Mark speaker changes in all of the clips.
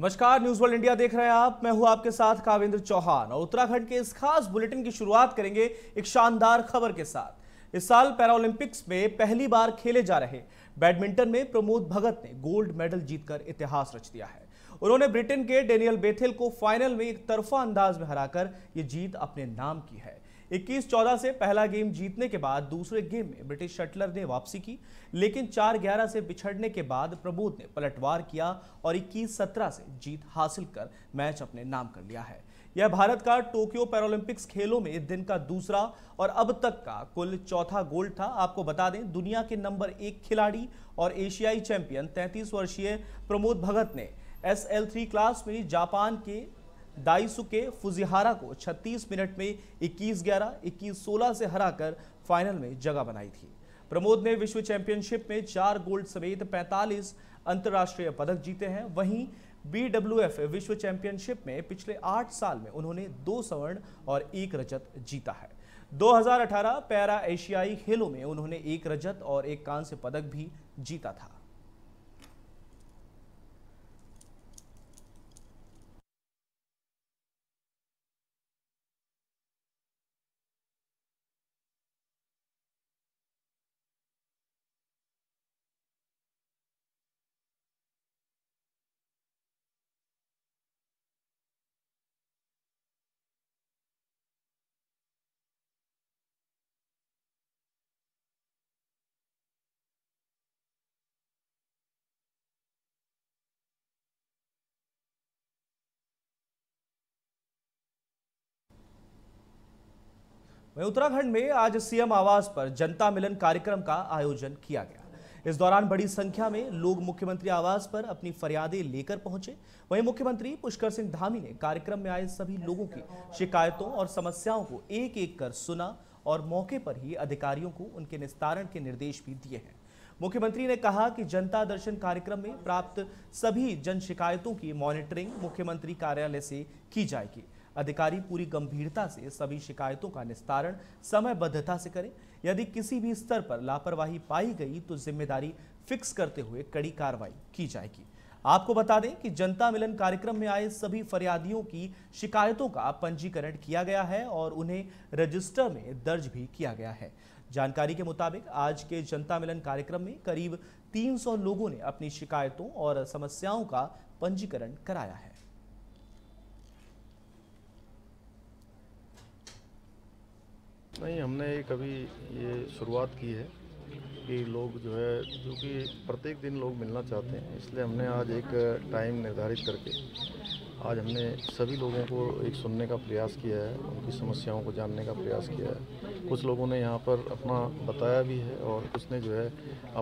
Speaker 1: नमस्कार news world India देख रहे हैं आप मैं हूं आपके साथ कावेंद्र चौहान और उत्तराखंड के इस खास बुलेटिन की शुरुआत करेंगे एक शानदार खबर के साथ इस साल पैरालंपिक्स में पहली बार खेले जा रहे बैडमिंटन में प्रमोद भगत ने गोल्ड मेडल जीतकर इतिहास रच दिया है उन्होंने ब्रिटेन के डेनियल बेथेल को फाइनल में एक तरफा अंदाज में हराकर ये जीत अपने नाम की है इक्कीस चौदह से पहला गेम जीतने के बाद दूसरे गेम में ब्रिटिश शटलर ने वापसी की लेकिन चार ग्यारह से बिछड़ने के बाद प्रबोध ने पलटवार किया और इक्कीस सत्रह से जीत हासिल कर मैच अपने नाम कर लिया है यह भारत का टोक्यो पैरोलंपिक्स खेलों में दिन का दूसरा और अब तक का कुल चौथा गोल्ड था आपको बता दें दुनिया के नंबर एक खिलाड़ी और एशियाई चैंपियन तैंतीस वर्षीय प्रमोद भगत ने एस एल थ्री क्लास में जापान के दाइसुके फुजिहारा को 36 मिनट में 21-11, 21-16 से हराकर फाइनल में जगह बनाई थी प्रमोद ने विश्व चैंपियनशिप में चार गोल्ड समेत 45 अंतर्राष्ट्रीय पदक जीते हैं वहीं बी विश्व चैंपियनशिप में पिछले आठ साल में उन्होंने दो स्वर्ण और एक रजत जीता है 2018 पैरा एशियाई खेलों में उन्होंने एक रजत और एक कांस्य पदक भी जीता था वहीं उत्तराखंड में आज सीएम आवास पर जनता मिलन कार्यक्रम का आयोजन किया गया इस दौरान बड़ी संख्या में लोग मुख्यमंत्री आवास पर अपनी फरियादें लेकर पहुंचे वहीं मुख्यमंत्री पुष्कर सिंह धामी ने कार्यक्रम में आए सभी लोगों की शिकायतों और समस्याओं को एक एक कर सुना और मौके पर ही अधिकारियों को उनके निस्तारण के निर्देश भी दिए हैं मुख्यमंत्री ने कहा कि जनता दर्शन कार्यक्रम में प्राप्त सभी जन शिकायतों की मॉनिटरिंग मुख्यमंत्री कार्यालय से की जाएगी अधिकारी पूरी गंभीरता से सभी शिकायतों का निस्तारण समयबद्धता से करें यदि किसी भी स्तर पर लापरवाही पाई गई तो जिम्मेदारी फिक्स करते हुए कड़ी कार्रवाई की जाएगी आपको बता दें कि जनता मिलन कार्यक्रम में आए सभी फरियादियों की शिकायतों का पंजीकरण किया गया है और उन्हें रजिस्टर में दर्ज भी किया गया है जानकारी के मुताबिक आज के जनता मिलन कार्यक्रम में करीब 300 लोगों ने अपनी शिकायतों और समस्याओं का पंजीकरण कराया है नहीं हमने कभी ये शुरुआत की है कि लोग जो है जो कि प्रत्येक दिन लोग मिलना चाहते हैं इसलिए हमने आज एक टाइम निर्धारित करके आज हमने सभी लोगों को एक सुनने का प्रयास किया है उनकी समस्याओं को जानने का प्रयास किया है कुछ लोगों ने यहाँ पर अपना बताया भी है और कुछ ने जो है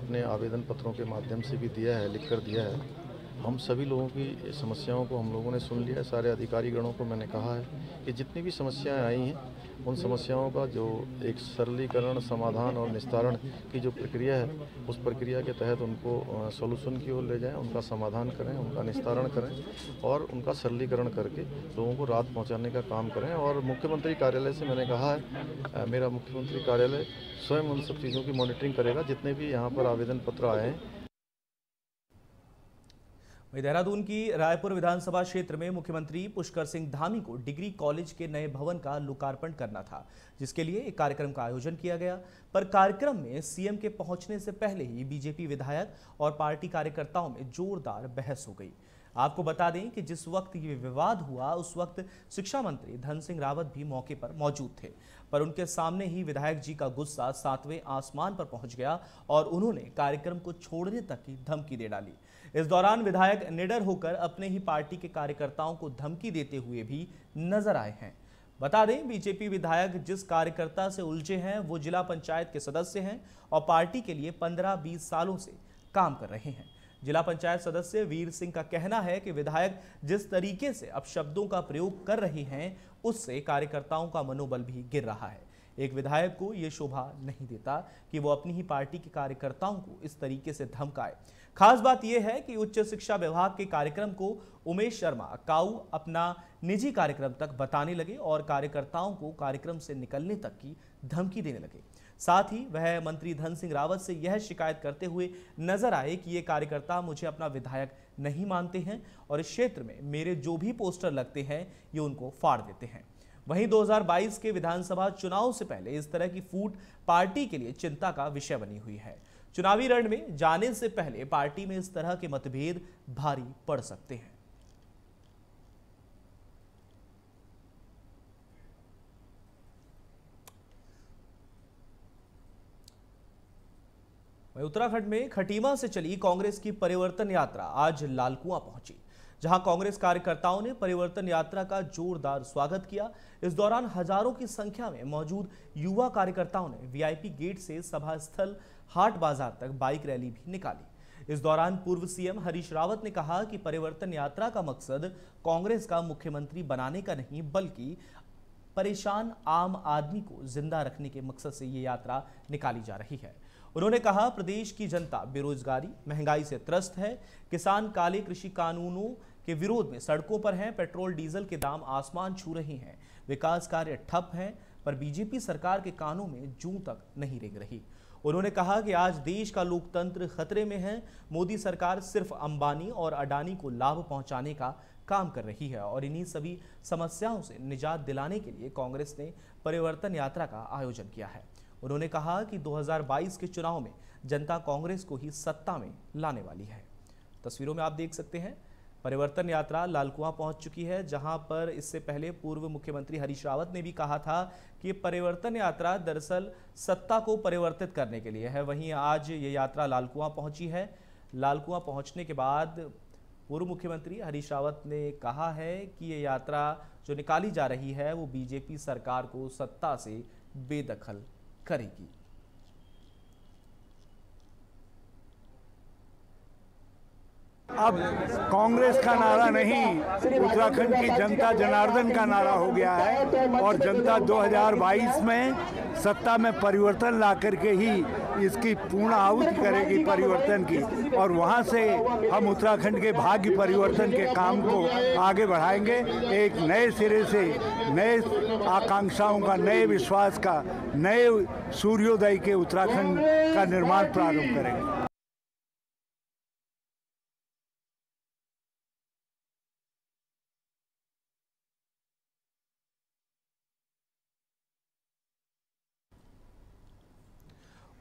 Speaker 1: अपने आवेदन पत्रों के माध्यम से भी दिया है लिख कर दिया है हम सभी लोगों की समस्याओं को हम लोगों ने सुन लिया है सारे अधिकारीगणों को मैंने कहा है कि जितनी भी समस्याएं आई हैं उन समस्याओं का जो एक सरलीकरण समाधान और निस्तारण की जो प्रक्रिया है उस प्रक्रिया के तहत उनको सोल्यूशन की ओर ले जाएं उनका समाधान करें उनका निस्तारण करें और उनका सरलीकरण करके लोगों को राहत पहुँचाने का काम करें और मुख्यमंत्री कार्यालय से मैंने कहा है मेरा मुख्यमंत्री कार्यालय स्वयं उन सब चीज़ों की मॉनिटरिंग करेगा जितने भी यहाँ पर आवेदन पत्र आए हैं वहीं देहरादून की रायपुर विधानसभा क्षेत्र में मुख्यमंत्री पुष्कर सिंह धामी को डिग्री कॉलेज के नए भवन का लोकार्पण करना था जिसके लिए एक कार्यक्रम का आयोजन किया गया पर कार्यक्रम में सीएम के पहुंचने से पहले ही बीजेपी विधायक और पार्टी कार्यकर्ताओं में जोरदार बहस हो गई आपको बता दें कि जिस वक्त ये विवाद हुआ उस वक्त शिक्षा मंत्री धन सिंह रावत भी मौके पर मौजूद थे पर उनके सामने ही विधायक जी का गुस्सा सातवें आसमान पर पहुंच गया और उन्होंने कार्यक्रम को छोड़ने तक की धमकी दे डाली इस दौरान विधायक निडर होकर अपने ही पार्टी के कार्यकर्ताओं को धमकी देते हुए भी नजर आए हैं बता दें बीजेपी विधायक जिस कार्यकर्ता से उलझे हैं वो जिला पंचायत के सदस्य हैं और पार्टी के लिए 15-20 सालों से काम कर रहे हैं जिला पंचायत सदस्य वीर सिंह का कहना है कि विधायक जिस तरीके से अब शब्दों का प्रयोग कर रहे हैं उससे कार्यकर्ताओं का मनोबल भी गिर रहा है एक विधायक को ये शोभा नहीं देता कि वो अपनी ही पार्टी के कार्यकर्ताओं को इस तरीके से धमकाए खास बात यह है कि उच्च शिक्षा विभाग के कार्यक्रम को उमेश शर्मा काउ अपना निजी कार्यक्रम तक बताने लगे और कार्यकर्ताओं को कार्यक्रम से निकलने तक की धमकी देने लगे साथ ही वह मंत्री धन सिंह रावत से यह शिकायत करते हुए नजर आए कि ये कार्यकर्ता मुझे अपना विधायक नहीं मानते हैं और इस क्षेत्र में मेरे जो भी पोस्टर लगते हैं ये उनको फाड़ देते हैं वहीं 2022 के विधानसभा चुनाव से पहले इस तरह की फूट पार्टी के लिए चिंता का विषय बनी हुई है चुनावी रण में जाने से पहले पार्टी में इस तरह के मतभेद भारी पड़ सकते हैं उत्तराखंड में खटीमा से चली कांग्रेस की परिवर्तन यात्रा आज लालकुआ पहुंची जहां कांग्रेस कार्यकर्ताओं ने परिवर्तन यात्रा का जोरदार स्वागत किया इस दौरान हजारों की संख्या में मौजूद युवा कार्यकर्ताओं ने वीआईपी गेट से सभा स्थल हाट बाजार तक बाइक रैली भी निकाली इस दौरान पूर्व सीएम हरीश रावत ने कहा कि परिवर्तन यात्रा का मकसद कांग्रेस का मुख्यमंत्री बनाने का नहीं बल्कि परेशान आम आदमी को जिंदा रखने के मकसद से ये यात्रा निकाली जा रही है उन्होंने कहा प्रदेश की जनता बेरोजगारी महंगाई से त्रस्त है किसान काले कृषि कानूनों के विरोध में सड़कों पर हैं पेट्रोल डीजल के दाम आसमान छू रहे हैं विकास कार्य ठप हैं पर बीजेपी सरकार के कानों में जू तक नहीं रेंग रही उन्होंने कहा कि आज देश का लोकतंत्र खतरे में है मोदी सरकार सिर्फ अंबानी और अडानी को लाभ पहुंचाने का काम कर रही है और इन्हीं सभी समस्याओं से निजात दिलाने के लिए कांग्रेस ने परिवर्तन यात्रा का आयोजन किया है उन्होंने कहा कि 2022 के चुनाव में जनता कांग्रेस को ही सत्ता में लाने वाली है तस्वीरों में आप देख सकते हैं परिवर्तन यात्रा लालकुआ पहुंच चुकी है जहां पर इससे पहले पूर्व मुख्यमंत्री हरीश रावत ने भी कहा था कि परिवर्तन यात्रा दरअसल सत्ता को परिवर्तित करने के लिए है वहीं आज ये यात्रा लालकुआ पहुंची है लालकुआ पहुंचने के बाद पूर्व मुख्यमंत्री हरीश रावत ने कहा है कि ये यात्रा जो निकाली जा रही है वो बीजेपी सरकार को सत्ता से बेदखल करेगी अब कांग्रेस का नारा नहीं उत्तराखंड की जनता जनार्दन का नारा हो गया है और जनता 2022 में सत्ता में परिवर्तन ला करके ही इसकी पूर्ण आहुति करेगी परिवर्तन की और वहाँ से हम उत्तराखंड के भाग्य परिवर्तन के काम को आगे बढ़ाएंगे एक नए सिरे से नए आकांक्षाओं का नए विश्वास का नए सूर्योदय के उत्तराखंड का निर्माण प्रारंभ करेंगे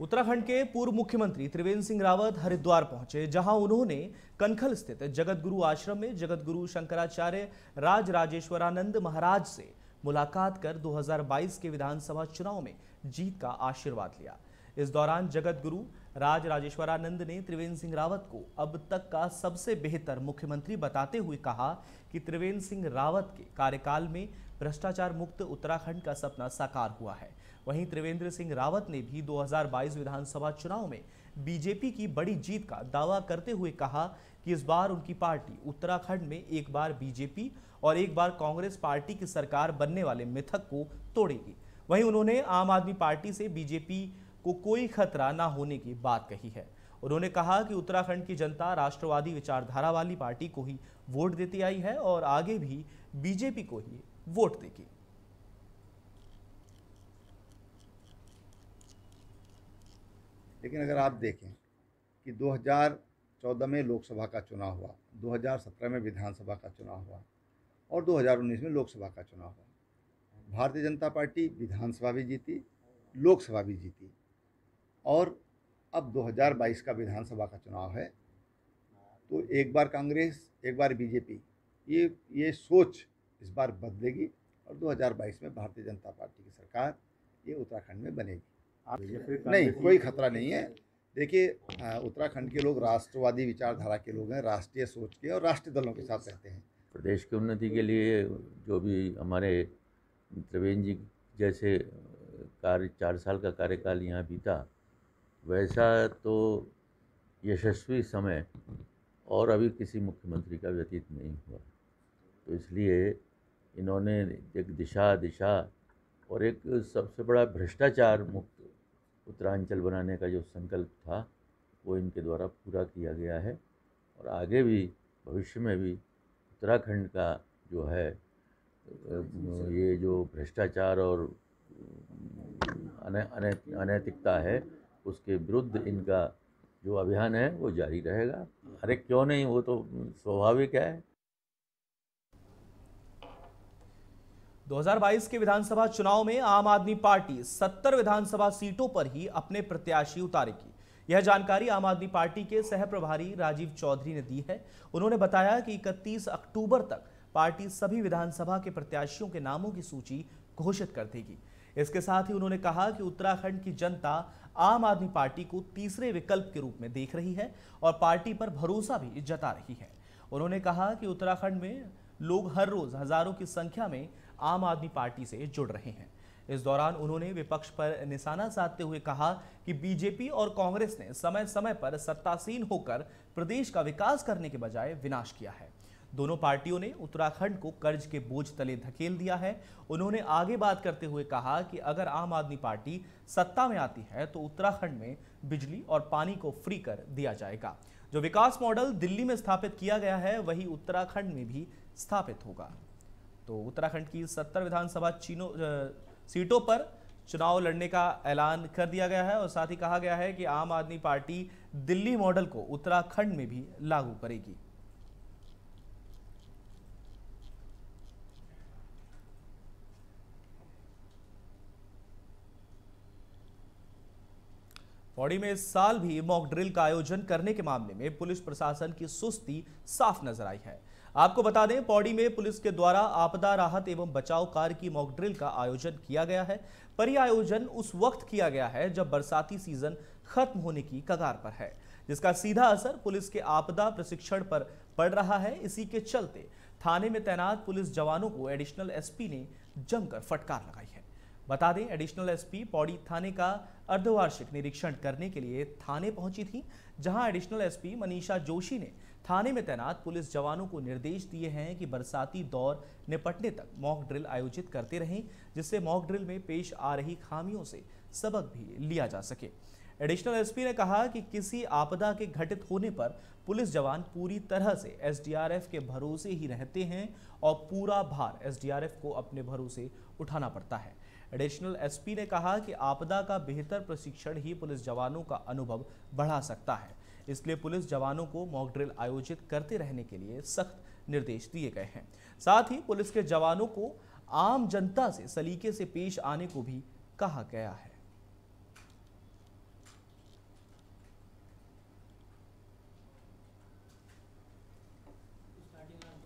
Speaker 1: उत्तराखंड के पूर्व मुख्यमंत्री त्रिवेंद्र सिंह रावत हरिद्वार पहुंचे जहां उन्होंने कनखल स्थित जगतगुरु आश्रम में जगतगुरु शंकराचार्य राज राजेश्वरानंद महाराज से मुलाकात कर 2022 के विधानसभा चुनाव में जीत का आशीर्वाद लिया इस दौरान जगतगुरु राज राजेश्वरानंद ने त्रिवेंद्र सिंह रावत को अब तक का सबसे बेहतर मुख्यमंत्री बताते हुए कहा कि त्रिवेंद्र सिंह रावत के कार्यकाल में भ्रष्टाचार मुक्त उत्तराखंड का सपना साकार हुआ है वहीं त्रिवेंद्र सिंह रावत ने भी 2022 विधानसभा चुनाव में बीजेपी की बड़ी जीत का दावा करते हुए कहा कि इस बार उनकी पार्टी उत्तराखंड में एक बार बीजेपी और एक बार कांग्रेस पार्टी की सरकार बनने वाले मिथक को तोड़ेगी वहीं उन्होंने आम आदमी पार्टी से बीजेपी को कोई खतरा ना होने की बात कही है उन्होंने कहा कि उत्तराखंड की जनता राष्ट्रवादी विचारधारा वाली पार्टी को ही वोट देती आई है और आगे भी बीजेपी को ही वोट देगी लेकिन अगर आप देखें कि 2014 में लोकसभा का चुनाव हुआ 2017 में विधानसभा का चुनाव हुआ और 2019 में लोकसभा का चुनाव हुआ भारतीय जनता पार्टी विधानसभा भी जीती लोकसभा भी जीती और अब 2022 का विधानसभा का चुनाव है तो एक बार कांग्रेस एक बार बीजेपी ये ये सोच इस बार बदलेगी और 2022 में भारतीय जनता पार्टी की सरकार ये उत्तराखंड में बनेगी नहीं कोई खतरा नहीं है देखिए उत्तराखंड के लोग राष्ट्रवादी विचारधारा के लोग हैं राष्ट्रीय सोच के और राष्ट्रीय दलों के साथ रहते हैं प्रदेश की उन्नति के लिए जो भी हमारे त्रिवेंद्र जी जैसे कार्य चार साल का कार्यकाल यहाँ बीता वैसा तो यशस्वी समय और अभी किसी मुख्यमंत्री का व्यतीत नहीं हुआ तो इसलिए इन्होंने एक दिशा दिशा और एक सबसे बड़ा भ्रष्टाचार मुक्त उत्तरांचल बनाने का जो संकल्प था वो इनके द्वारा पूरा किया गया है और आगे भी भविष्य में भी उत्तराखंड का जो है ये जो भ्रष्टाचार और अनैतिकता है उसके विरुद्ध इनका जो अभियान है वो जारी रहेगा अरे क्यों नहीं वो तो स्वाभाविक है 2022 के विधानसभा चुनाव में आम आदमी पार्टी 70 विधानसभा सीटों पर ही अपने प्रत्याशी उतारेगी यह जानकारी आम आदमी पार्टी के सह प्रभारी राजीव चौधरी ने दी है उन्होंने बताया कि 31 अक्टूबर तक पार्टी सभी विधानसभा के प्रत्याशियों के नामों की सूची घोषित कर देगी इसके साथ ही उन्होंने कहा कि उत्तराखंड की जनता आम आदमी पार्टी को तीसरे विकल्प के रूप में देख रही है और पार्टी पर भरोसा भी जता रही है उन्होंने कहा कि उत्तराखंड में लोग हर रोज हजारों की संख्या में आम आदमी पार्टी से जुड़ रहे हैं इस दौरान उन्होंने विपक्ष पर निशाना साधते हुए कहा कि बीजेपी और कांग्रेस ने समय समय पर सत्तासीन होकर प्रदेश का विकास करने के बजाय विनाश किया है दोनों पार्टियों ने उत्तराखंड को कर्ज के बोझ तले धकेल दिया है उन्होंने आगे बात करते हुए कहा कि अगर आम आदमी पार्टी सत्ता में आती है तो उत्तराखंड में बिजली और पानी को फ्री कर दिया जाएगा जो विकास मॉडल दिल्ली में स्थापित किया गया है वही उत्तराखंड में भी स्थापित होगा तो उत्तराखंड की सत्तर विधानसभा चीनों सीटों पर चुनाव लड़ने का ऐलान कर दिया गया है और साथ ही कहा गया है कि आम आदमी पार्टी दिल्ली मॉडल को उत्तराखंड में भी लागू करेगी पौड़ी में इस साल भी मॉक ड्रिल का आयोजन करने के मामले में पुलिस प्रशासन की सुस्ती साफ नजर आई है आपको बता दें पौड़ी में पुलिस के द्वारा आपदा राहत एवं बचाव कार्य की मॉकड्रिल का आयोजन किया गया है पर यह आयोजन उस वक्त किया गया है जब बरसाती सीजन खत्म होने की कगार पर है जिसका सीधा असर पुलिस के आपदा प्रशिक्षण पर पड़ रहा है इसी के चलते थाने में तैनात पुलिस जवानों को एडिशनल एसपी ने जमकर फटकार लगाई है बता दें एडिशनल एसपी पौड़ी थाने का अर्धवार्षिक निरीक्षण करने के लिए थाने पहुंची थी जहां एडिशनल एसपी मनीषा जोशी ने थाने में तैनात पुलिस जवानों को निर्देश दिए हैं कि बरसाती दौर निपटने तक मॉक ड्रिल आयोजित करते रहें जिससे मॉक ड्रिल में पेश आ रही खामियों से सबक भी लिया जा सके एडिशनल एसपी ने कहा कि किसी आपदा के घटित होने पर पुलिस जवान पूरी तरह से एसडीआरएफ के भरोसे ही रहते हैं और पूरा भार एसडीआरएफ को अपने भरोसे उठाना पड़ता है एडिशनल एसपी ने कहा कि आपदा का बेहतर प्रशिक्षण ही पुलिस जवानों का अनुभव बढ़ा सकता है इसलिए पुलिस जवानों को मॉक ड्रिल आयोजित करते रहने के लिए सख्त निर्देश दिए गए हैं साथ ही पुलिस के जवानों को आम जनता से सलीके से पेश आने को भी कहा गया है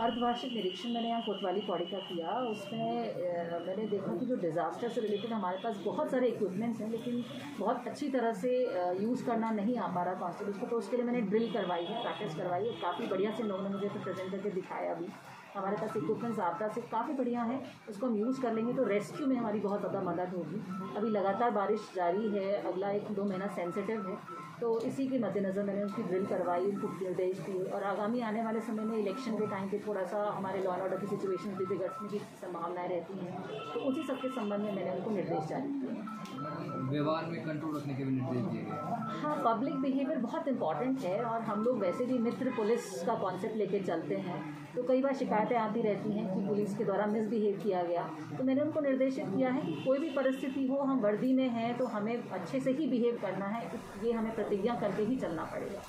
Speaker 1: अर्धवार्षिक निरीक्षण मैंने यहाँ कोतवाली पौड़ी का किया उसमें मैंने देखा कि जो डिज़ास्टर से रिलेटेड हमारे पास बहुत सारे इक्विपमेंट्स हैं लेकिन बहुत अच्छी तरह से यूज़ करना नहीं आ पा रहा कॉन्स्टेबल्स को तो उसके लिए मैंने ड्रिल करवाई है प्रैक्टिस करवाई है काफ़ी बढ़िया से लोगों ने मुझे प्रेजेंट तो करके दिखाया भी हमारे पास इक्विपमेंट्स आपदा से काफ़ी बढ़िया है उसको हम यूज़ कर लेंगे तो रेस्क्यू में हमारी बहुत ज़्यादा मदद होगी अभी लगातार बारिश जारी है अगला एक दो महीना सेंसिटिव है तो इसी के मद्देनज़र मैंने उनकी ड्रिल करवाई उनको निर्देश दिए और आगामी आने वाले समय में इलेक्शन के टाइम पे थोड़ा सा हमारे लॉ एंड ऑर्डर की सिचुएशन भी बिगड़ने की संभावनाएँ रहती हैं तो उसी सबके संबंध में मैंने उनको निर्देश जारी किए व्यवहार में कंट्रोल रखने के भी निर्देश दिए गए हाँ पब्लिक बिहेवियर बहुत इंपॉर्टेंट है और हम लोग वैसे भी मित्र पुलिस का कॉन्सेप्ट लेके चलते हैं तो कई बार शिकायतें आती रहती हैं कि पुलिस के द्वारा मिसबिहेव किया गया तो मैंने उनको निर्देशित किया है कि कोई भी परिस्थिति हो हम वर्दी में हैं तो हमें अच्छे से ही बिहेव करना है ये हमें प्रतिज्ञा करके ही चलना पड़ेगा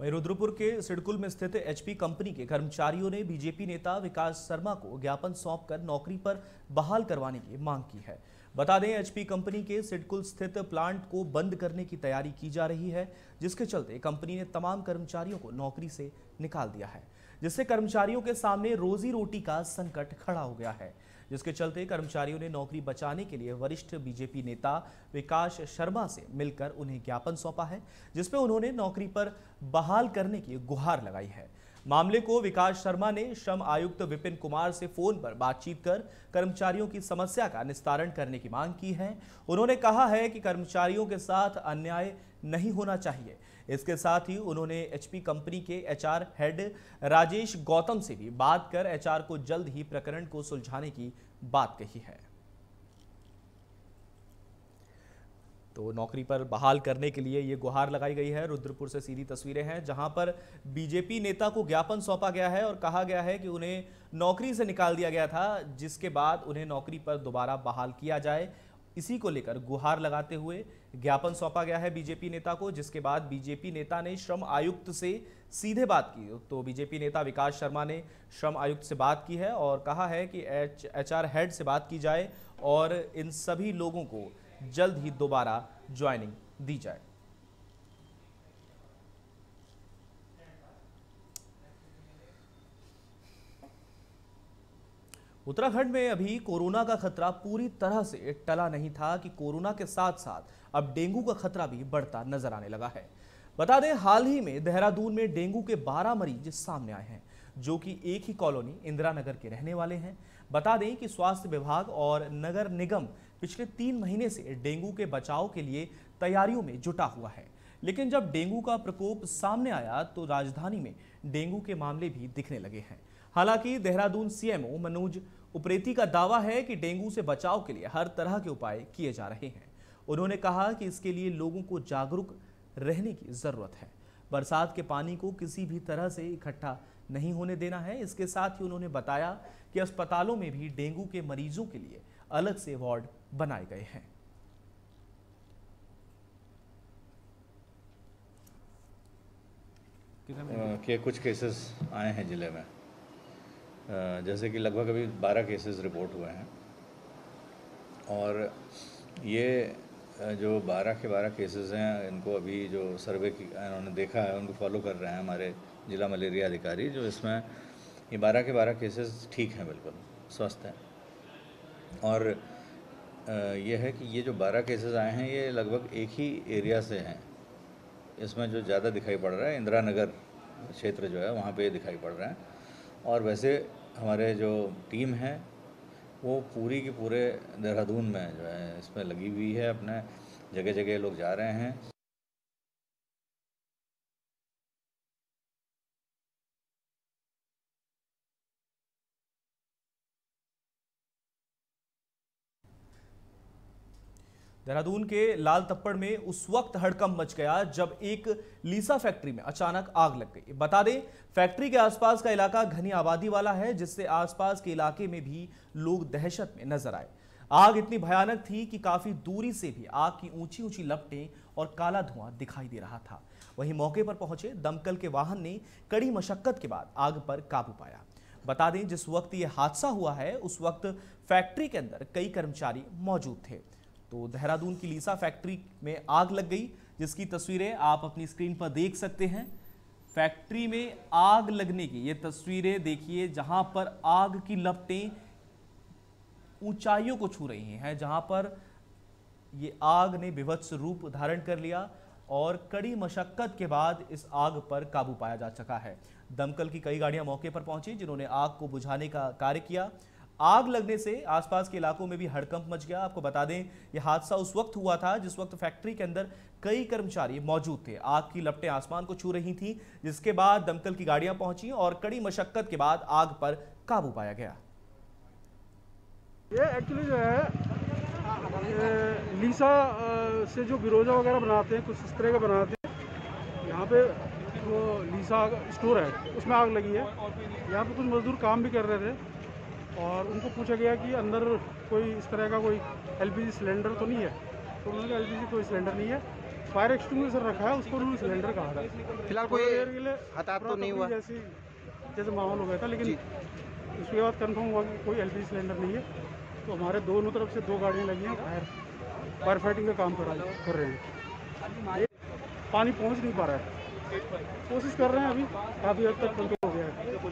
Speaker 1: वहीं रुद्रपुर के सिडकुल में स्थित एचपी कंपनी के कर्मचारियों ने बीजेपी नेता विकास शर्मा को ज्ञापन सौंपकर नौकरी पर बहाल करवाने की मांग की है बता दें एचपी कंपनी के सिडकुल स्थित प्लांट को बंद करने की तैयारी की जा रही है जिसके चलते कंपनी ने तमाम कर्मचारियों को नौकरी से निकाल दिया है जिससे कर्मचारियों के सामने रोजी रोटी का संकट खड़ा हो गया है जिसके चलते कर्मचारियों ने नौकरी बचाने के लिए वरिष्ठ बीजेपी नेता विकास शर्मा से मिलकर उन्हें ज्ञापन सौंपा है जिसमें उन्होंने नौकरी पर बहाल करने की गुहार लगाई है मामले को विकास शर्मा ने श्रम आयुक्त विपिन कुमार से फोन पर बातचीत कर कर्मचारियों की समस्या का निस्तारण करने की मांग की है उन्होंने कहा है कि कर्मचारियों के साथ अन्याय नहीं होना चाहिए इसके साथ ही उन्होंने एचपी कंपनी के एचआर हेड राजेश गौतम से भी बात कर एचआर को जल्द ही प्रकरण को सुलझाने की बात कही है तो नौकरी पर बहाल करने के लिए ये गुहार लगाई गई है रुद्रपुर से सीधी तस्वीरें हैं जहां पर बीजेपी नेता को ज्ञापन सौंपा गया है और कहा गया है कि उन्हें नौकरी से निकाल दिया गया था जिसके बाद उन्हें नौकरी पर दोबारा बहाल किया जाए इसी को लेकर गुहार लगाते हुए ज्ञापन सौंपा गया है बीजेपी नेता को जिसके बाद बीजेपी नेता ने श्रम आयुक्त से सीधे बात की तो बीजेपी नेता विकास शर्मा ने श्रम आयुक्त से बात की है और कहा है कि एच एच हेड से बात की जाए और इन सभी लोगों को जल्द ही दोबारा ज्वाइनिंग दी जाए उत्तराखंड में अभी कोरोना का खतरा पूरी तरह से टला नहीं था कि कोरोना के साथ साथ अब डेंगू का खतरा भी बढ़ता नजर आने लगा है बता दें हाल ही में देहरादून में डेंगू के 12 मरीज सामने आए हैं जो कि एक ही कॉलोनी इंदिरा नगर के रहने वाले हैं बता दें कि स्वास्थ्य विभाग और नगर निगम पिछले तीन महीने से डेंगू के बचाव के लिए तैयारियों में जुटा हुआ है लेकिन जब डेंगू का प्रकोप सामने आया तो राजधानी में डेंगू के मामले भी दिखने लगे हैं हालांकि देहरादून सीएमओ मनोज उप्रेती का दावा है कि डेंगू से बचाव के लिए हर तरह के उपाय किए जा रहे हैं उन्होंने कहा कि इसके लिए लोगों को जागरूक रहने की ज़रूरत है बरसात के पानी को किसी भी तरह से इकट्ठा नहीं होने देना है इसके साथ ही उन्होंने बताया कि अस्पतालों में भी डेंगू के मरीजों के लिए अलग से वार्ड बनाए गए हैं के कुछ केसेस आए हैं ज़िले में जैसे कि लगभग अभी 12 केसेस रिपोर्ट हुए हैं और ये जो बारह के बारह केसेस हैं इनको अभी जो सर्वे की उन्होंने देखा है उनको फॉलो कर रहे हैं हमारे जिला मलेरिया अधिकारी जो इसमें ये बारह के बारह केसेस ठीक हैं बिल्कुल स्वस्थ हैं और यह है कि ये जो बारह केसेस आए हैं ये लगभग एक ही एरिया से हैं इसमें जो ज़्यादा दिखाई पड़ रहा है इंदिरा नगर क्षेत्र जो है वहाँ पे दिखाई पड़ रहा है और वैसे हमारे जो टीम है वो पूरी की पूरे देहरादून में जो है इसमें लगी हुई है अपने जगह जगह लोग जा रहे हैं देहरादून के लाल तप्पड़ में उस वक्त हड़कंप मच गया जब एक लीसा फैक्ट्री में अचानक आग लग गई बता दें फैक्ट्री के आसपास का इलाका घनी आबादी वाला है जिससे आसपास के इलाके में भी लोग दहशत में नजर आए आग इतनी भयानक थी कि काफी दूरी से भी आग की ऊंची ऊंची लपटें और काला धुआं दिखाई दे रहा था वहीं मौके पर पहुंचे दमकल के वाहन ने कड़ी मशक्कत के बाद आग पर काबू पाया बता दें जिस वक्त ये हादसा हुआ है उस वक्त फैक्ट्री के अंदर कई कर्मचारी मौजूद थे तो देहरादून की लीसा फैक्ट्री में आग लग गई जिसकी तस्वीरें आप अपनी स्क्रीन पर देख सकते हैं फैक्ट्री में आग लगने की ये तस्वीरें देखिए जहां पर आग की लपटें ऊंचाइयों को छू रही हैं जहां पर ये आग ने विभत्स रूप धारण कर लिया और कड़ी मशक्क़त के बाद इस आग पर काबू पाया जा सका है दमकल की कई गाड़ियां मौके पर पहुंची जिन्होंने आग को बुझाने का कार्य किया आग लगने से आसपास के इलाकों में भी हड़कंप मच गया आपको बता दें यह हादसा उस वक्त हुआ था जिस वक्त फैक्ट्री के अंदर कई कर्मचारी मौजूद थे आग की लपटें आसमान को छू रही थीं जिसके बाद दमकल की गाड़ियां पहुंची और कड़ी मशक्कत के बाद आग पर काबू पाया गया ये एक्चुअली जो है लीसा से जो बिरोजा वगैरह बनाते हैं कुछ इस तरह का बनाते हैं यहाँ पे वो लीसा स्टोर है उसमें आग लगी है यहाँ पे कुछ मजदूर काम भी कर रहे थे और उनको पूछा गया कि अंदर कोई इस तरह का कोई एल सिलेंडर तो नहीं है तो उन्होंने कहा एल कोई सिलेंडर नहीं है फायर एक्सटिंग रखा है उसको उन्होंने सिलेंडर कहा था फिलहाल कोई देर के लिए तो नहीं हुआ जैसी जैसे माहौल हो गया था लेकिन उसके बाद कन्फर्म हुआ कि कोई एल सिलेंडर नहीं है तो हमारे दोनों तरफ से दो गाड़ियाँ लगी हैं फायर फायर फाइटिंग का काम करा कर रहे हैं पानी पहुँच नहीं पा रहा है कोशिश कर रहे हैं अभी काफ़ी हद तक कंट्रोल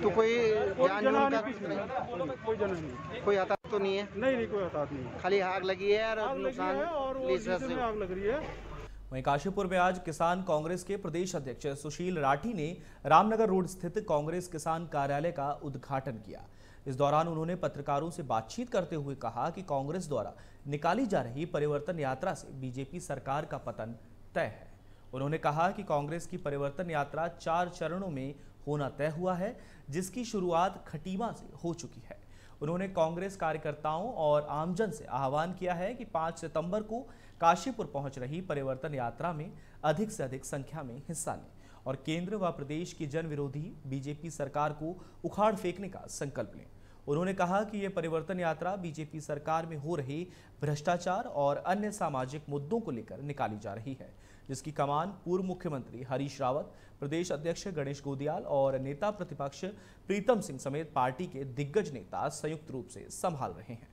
Speaker 1: तो कोई जान जान का कोई जान नहीं कोई हताहत तो नहीं है नहीं नहीं कोई हताहत नहीं खाली आग लगी है और नुकसान आग लग रही है वहीं काशीपुर में आज किसान कांग्रेस के प्रदेश अध्यक्ष सुशील राठी ने रामनगर रोड स्थित कांग्रेस किसान कार्यालय का उद्घाटन किया इस दौरान उन्होंने पत्रकारों से बातचीत करते हुए कहा कि कांग्रेस द्वारा निकाली जा रही परिवर्तन यात्रा से बीजेपी सरकार का पतन तय है उन्होंने कहा कि कांग्रेस की परिवर्तन यात्रा चार चरणों में होना तय हुआ है जिसकी शुरुआत खटीमा से हो चुकी है उन्होंने कांग्रेस कार्यकर्ताओं और आमजन से आह्वान किया है कि 5 सितंबर को काशीपुर पहुंच रही परिवर्तन यात्रा में अधिक से अधिक संख्या में हिस्सा लें और केंद्र व प्रदेश की जन विरोधी बीजेपी सरकार को उखाड़ फेंकने का संकल्प लें उन्होंने कहा कि ये परिवर्तन यात्रा बीजेपी सरकार में हो रहे भ्रष्टाचार और अन्य सामाजिक मुद्दों को लेकर निकाली जा रही है जिसकी कमान पूर्व मुख्यमंत्री हरीश रावत प्रदेश अध्यक्ष गणेश गोदियाल और नेता प्रतिपक्ष प्रीतम सिंह समेत पार्टी के दिग्गज नेता संयुक्त रूप से संभाल रहे हैं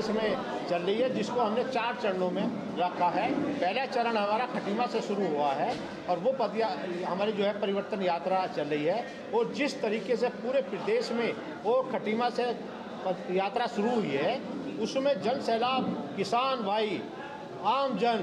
Speaker 1: इसमें चल रही है जिसको हमने चार चरणों में रखा है पहला चरण हमारा खटीमा से शुरू हुआ है और वो पदया हमारी जो है परिवर्तन यात्रा चल रही है और जिस तरीके से पूरे प्रदेश में वो खटीमा से यात्रा शुरू हुई है उसमें जल सैलाब किसान भाई आम जन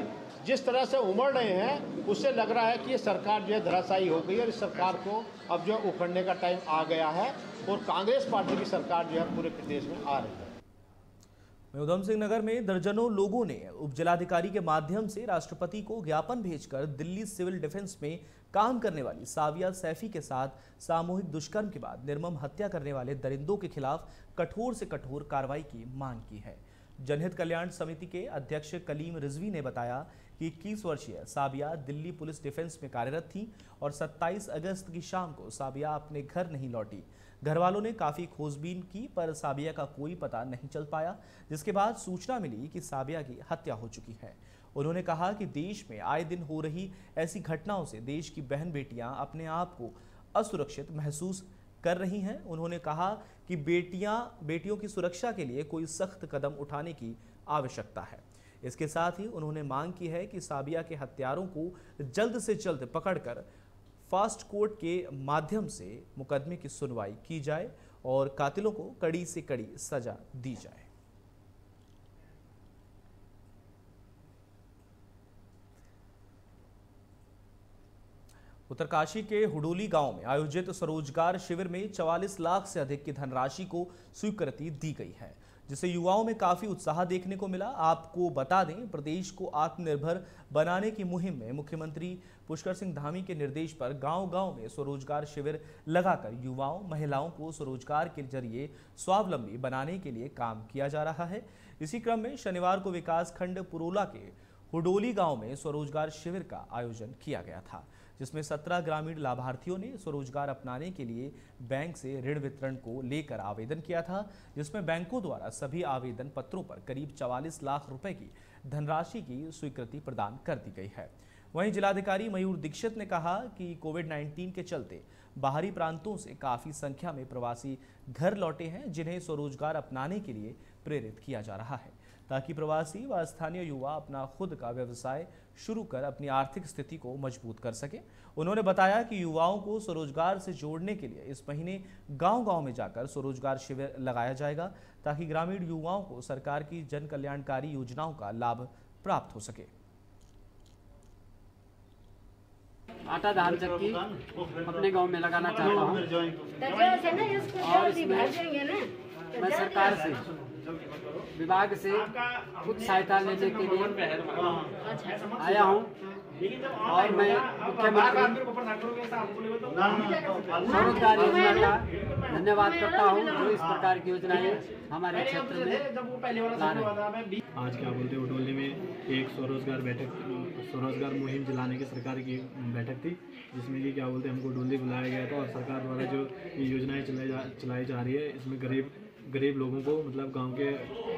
Speaker 1: जिस तरह से उमड़ रहे हैं उससे लग रहा है कि ये सरकार जो है धराशायी हो गई है और इस सरकार को अब जो है उखड़ने का टाइम आ गया है और कांग्रेस पार्टी की सरकार जो है पूरे प्रदेश में आ रही है उधम सिंह नगर में दर्जनों लोगों ने उपजिलाधिकारी के माध्यम से राष्ट्रपति को ज्ञापन भेजकर दिल्ली सिविल डिफेंस में काम करने वाली साविया सैफी के साथ सामूहिक दुष्कर्म के बाद निर्मम हत्या करने वाले दरिंदों के खिलाफ कठोर से कठोर कार्रवाई की मांग की है जनहित कल्याण समिति के अध्यक्ष कलीम रिजवी ने बताया कि इक्कीस वर्षीय साबिया दिल्ली पुलिस डिफेंस में कार्यरत थी और 27 अगस्त की शाम को साबिया अपने घर नहीं लौटी घर वालों ने काफ़ी खोजबीन की पर साबिया का कोई पता नहीं चल पाया जिसके बाद सूचना मिली कि साबिया की हत्या हो चुकी है उन्होंने कहा कि देश में आए दिन हो रही ऐसी घटनाओं से देश की बहन बेटियां अपने आप को असुरक्षित महसूस कर रही हैं उन्होंने कहा कि बेटियां बेटियों की सुरक्षा के लिए कोई सख्त कदम उठाने की आवश्यकता है इसके साथ ही उन्होंने मांग की है कि साबिया के हत्यारों को जल्द से जल्द पकड़कर फास्ट कोर्ट के माध्यम से मुकदमे की सुनवाई की जाए और कातिलों को कड़ी से कड़ी सजा दी जाए उत्तरकाशी के हुडोली गांव में आयोजित स्वरोजगार शिविर में 44 लाख से अधिक की धनराशि को स्वीकृति दी गई है जिसे युवाओं में काफी उत्साह देखने को मिला आपको बता दें प्रदेश को आत्मनिर्भर बनाने की मुहिम में मुख्यमंत्री पुष्कर सिंह धामी के निर्देश पर गांव-गांव में स्वरोजगार शिविर लगाकर युवाओं महिलाओं को स्वरोजगार के जरिए स्वावलंबी बनाने के लिए काम किया जा रहा है इसी क्रम में शनिवार को विकास खंड पुरोला के हुडोली गांव में स्वरोजगार शिविर का आयोजन किया गया था जिसमें सत्रह ग्रामीण लाभार्थियों ने स्वरोजगार अपनाने के लिए बैंक से ऋण वितरण को लेकर आवेदन किया था जिसमें बैंकों द्वारा सभी आवेदन पत्रों पर करीब चवालीस लाख रुपए की धनराशि की स्वीकृति प्रदान कर दी गई है वहीं जिलाधिकारी मयूर दीक्षित ने कहा कि कोविड 19 के चलते बाहरी प्रांतों से काफ़ी संख्या में प्रवासी घर लौटे हैं जिन्हें स्वरोजगार अपनाने के लिए प्रेरित किया जा रहा है ताकि प्रवासी व स्थानीय युवा अपना खुद का व्यवसाय शुरू कर अपनी आर्थिक स्थिति को मजबूत कर सके उन्होंने बताया कि युवाओं को स्वरोजगार से जोड़ने के लिए इस महीने गांव-गांव में जाकर स्वरोजगार शिविर लगाया जाएगा ताकि ग्रामीण युवाओं को सरकार की जन कल्याणकारी योजनाओं का लाभ प्राप्त हो सके आटा धान चक्की अपने गांव में लगाना चाहता हूँ और मैं सरकार से विभाग से कुछ सहायता लेने के लिए हाँ, हाँ। अच्छा। आया हूँ और मैं स्वरोजगार योजना का धन्यवाद करता हूँ जो इस प्रकार की योजनाएं हमारे क्षेत्र में आज क्या बोलते हैं उडोली में एक स्वरोजगार बैठक स्वरोजगार मुहिम चलाने की सरकार की बैठक थी जिसमें कि क्या बोलते हैं हमको डोली बुलाया गया था और सरकार द्वारा जो योजनाएं चलाई जा चलाई जा रही है इसमें गरीब गरीब लोगों को मतलब गांव के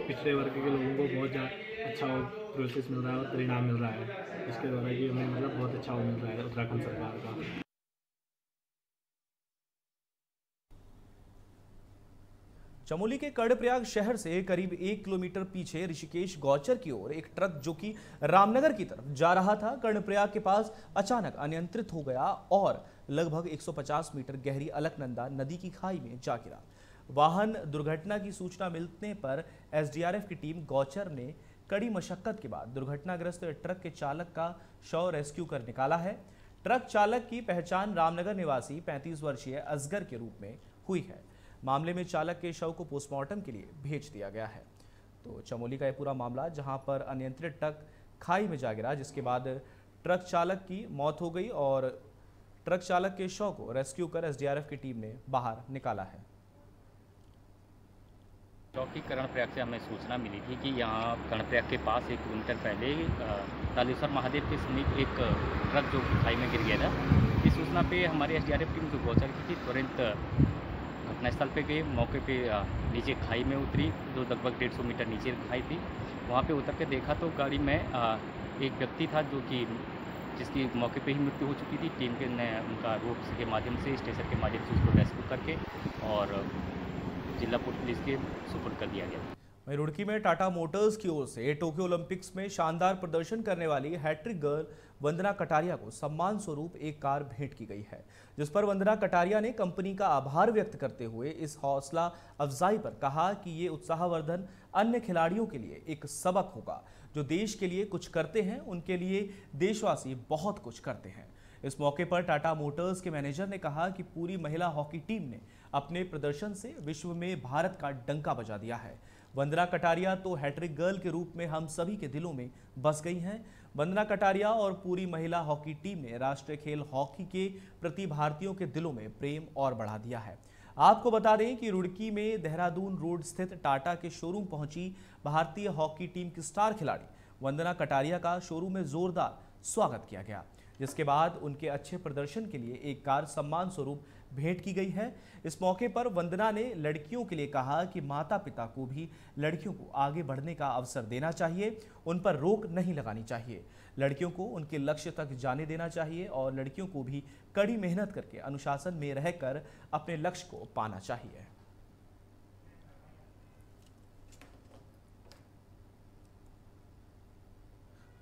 Speaker 1: पिछड़े वर्ग के लोगों को बहुत अच्छा प्रोसेस मिल रहा है और परिणाम मिल रहा है इसके द्वारा कि हमें मतलब बहुत अच्छा मिल रहा है उत्तराखंड सरकार का चमोली के कर्णप्रयाग शहर से करीब एक किलोमीटर पीछे ऋषिकेश गौचर की ओर एक ट्रक जो कि रामनगर की तरफ जा रहा था कर्णप्रयाग के पास अचानक अनियंत्रित हो गया और लगभग 150 मीटर गहरी अलकनंदा नदी की खाई में जा गिरा वाहन दुर्घटना की सूचना मिलने पर एसडीआरएफ की टीम गौचर ने कड़ी मशक्कत के बाद दुर्घटनाग्रस्त ट्रक के चालक का शव रेस्क्यू कर निकाला है ट्रक चालक की पहचान रामनगर निवासी 35 वर्षीय असगर के रूप में हुई है मामले में चालक के शव को पोस्टमार्टम के लिए भेज दिया गया है तो चमोली का यह पूरा मामला जहां पर अनियंत्रित ट्रक खाई में जा गिरा जिसके बाद ट्रक चालक की मौत हो गई और ट्रक चालक के शव को रेस्क्यू कर एसडीआरएफ की टीम ने बाहर निकाला है चौकी प्रयाग से हमें सूचना मिली थी कि यहाँ कर्णप्रयाग के पास एक किलोमीटर पहले तालेश्वर महादेव के समीप एक ट्रक जो खाई में गिर गया था इस सूचना पे हमारी एसडीआरएफ टीम जो गौचर की थी तुरंत घटनास्थल पे गई मौके पे नीचे खाई में उतरी जो लगभग डेढ़ सौ मीटर नीचे खाई थी वहाँ पे उतर के देखा तो गाड़ी में एक व्यक्ति था जो कि जिसकी मौके पे ही मृत्यु हो चुकी थी टीम के ने उनका रोप के माध्यम से स्टेशन के माध्यम से उसको रेस्क्यू करके और जिला पुलिस के सुपुर्द कर दिया गया वहीं रुड़की में टाटा मोटर्स की ओर से टोक्यो ओलंपिक्स में शानदार प्रदर्शन करने वाली हैट्रिक गर्ल वंदना कटारिया को सम्मान स्वरूप एक कार भेंट की गई है जिस पर वंदना कटारिया ने कंपनी का आभार व्यक्त करते हुए इस हौसला अफजाई पर कहा कि ये उत्साहवर्धन अन्य खिलाड़ियों के लिए एक सबक होगा जो देश के लिए कुछ करते हैं उनके लिए देशवासी बहुत कुछ करते हैं इस मौके पर टाटा मोटर्स के मैनेजर ने कहा कि पूरी महिला हॉकी टीम ने अपने प्रदर्शन से विश्व में भारत का डंका बजा दिया है वंदना कटारिया तो हैट्रिक गर्ल के रूप में हम सभी के दिलों में बस गई हैं वंदना कटारिया और पूरी महिला हॉकी टीम ने राष्ट्रीय खेल हॉकी के प्रति भारतीयों के दिलों में प्रेम और बढ़ा दिया है आपको बता दें कि रुड़की में देहरादून रोड स्थित टाटा के शोरूम पहुंची भारतीय हॉकी टीम की स्टार खिलाड़ी वंदना कटारिया का शोरूम में जोरदार स्वागत किया गया जिसके बाद उनके अच्छे प्रदर्शन के लिए एक कार सम्मान स्वरूप भेंट की गई है इस मौके पर वंदना ने लड़कियों के लिए कहा कि माता पिता को भी लड़कियों को आगे बढ़ने का अवसर देना चाहिए उन पर रोक नहीं लगानी चाहिए लड़कियों को उनके लक्ष्य तक जाने देना चाहिए और लड़कियों को भी कड़ी मेहनत करके अनुशासन में रहकर अपने लक्ष्य को पाना चाहिए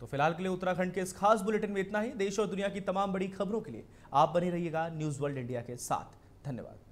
Speaker 1: तो फिलहाल के लिए उत्तराखंड के इस खास बुलेटिन में इतना ही देश और दुनिया की तमाम बड़ी खबरों के लिए आप बने रहिएगा न्यूज वर्ल्ड इंडिया के साथ धन्यवाद